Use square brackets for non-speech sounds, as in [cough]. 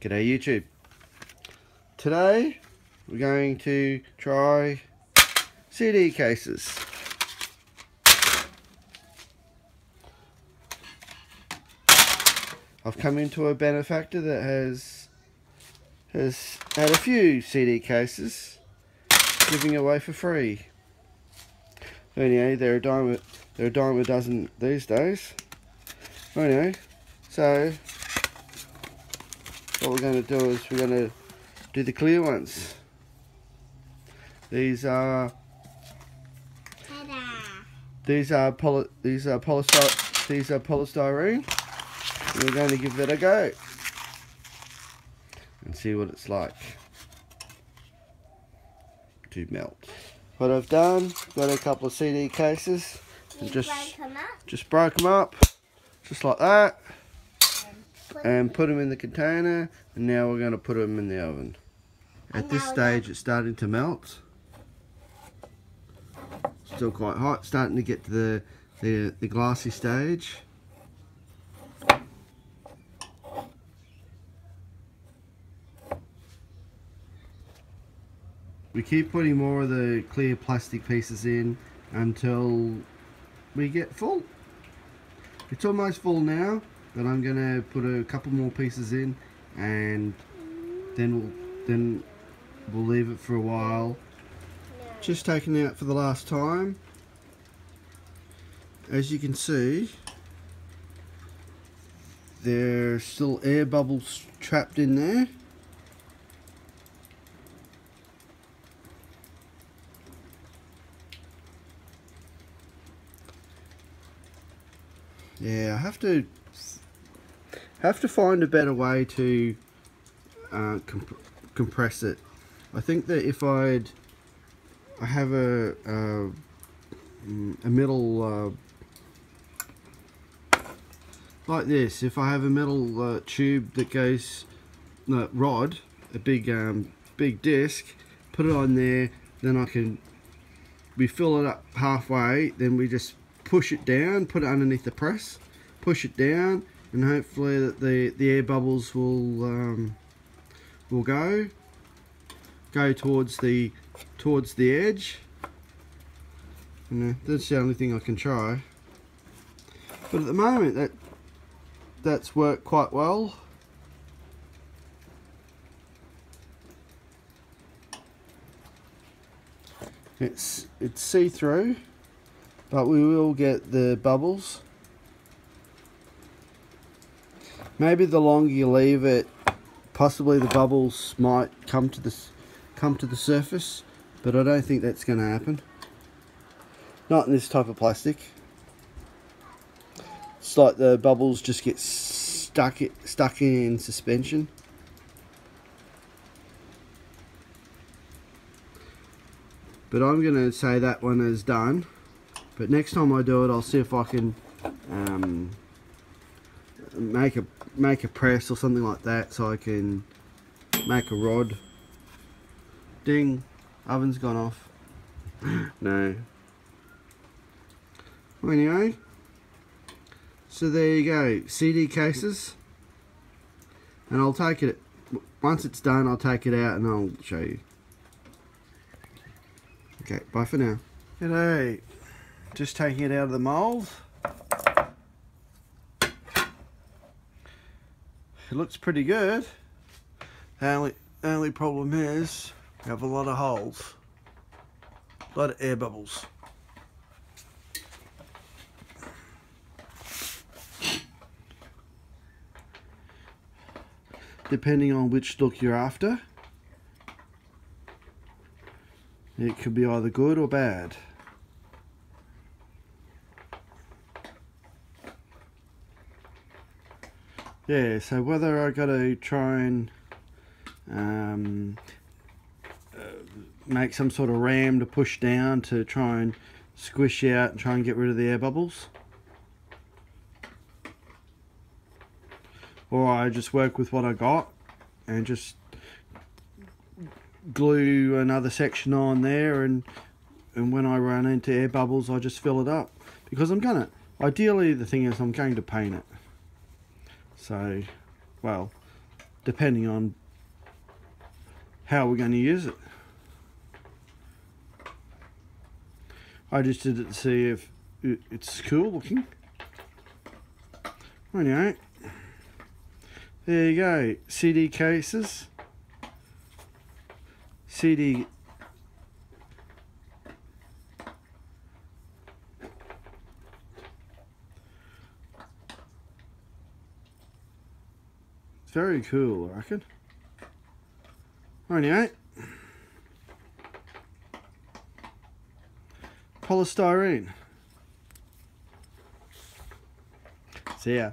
G'day YouTube. Today we're going to try CD cases. I've come into a benefactor that has has had a few CD cases giving away for free. Anyway, they're a dime they're a dime a dozen these days. Anyway, so what we're going to do is we're going to do the clear ones. These are these are poly these are polystyrene these are polystyrene. We're going to give that a go and see what it's like to melt. What I've done, got a couple of CD cases and just just broke them up just like that and put them in the container and now we're going to put them in the oven. At this stage it's starting to melt. Still quite hot, starting to get to the, the, the glassy stage. We keep putting more of the clear plastic pieces in until we get full. It's almost full now, but I'm gonna put a couple more pieces in and then we'll then we'll leave it for a while. Just taking out for the last time. As you can see, there's still air bubbles trapped in there. Yeah, I have to have to find a better way to uh, comp compress it. I think that if I'd I have a a, a metal uh, like this. If I have a metal uh, tube that goes no, rod, a big um, big disc, put it on there, then I can we fill it up halfway, then we just push it down, put it underneath the press, push it down, and hopefully that the the air bubbles will um, will go go towards the towards the edge. And that's the only thing I can try. But at the moment that that's worked quite well. It's it's see-through but we will get the bubbles maybe the longer you leave it possibly the bubbles might come to the come to the surface but I don't think that's going to happen. Not in this type of plastic. It's like the bubbles just get stuck it stuck in suspension. But I'm going to say that one is done. But next time I do it, I'll see if I can um, make a make a press or something like that, so I can make a rod. Ding, oven's gone off. [laughs] no. Anyway, so there you go, CD cases, and I'll take it. Once it's done, I'll take it out and I'll show you. Okay, bye for now. G'day just taking it out of the mould. It looks pretty good. The only, only problem is we have a lot of holes. A lot of air bubbles. Depending on which look you're after, it could be either good or bad. Yeah so whether I got to try and um, uh, make some sort of ram to push down to try and squish out and try and get rid of the air bubbles? Or I just work with what I got and just glue another section on there and and when I run into air bubbles I just fill it up because I'm gonna. Ideally the thing is I'm going to paint it so, well, depending on how we're going to use it. I just did it to see if it's cool looking. Anyway, there you go. CD cases. CD Very cool, I reckon. Anyway. Polystyrene. See ya.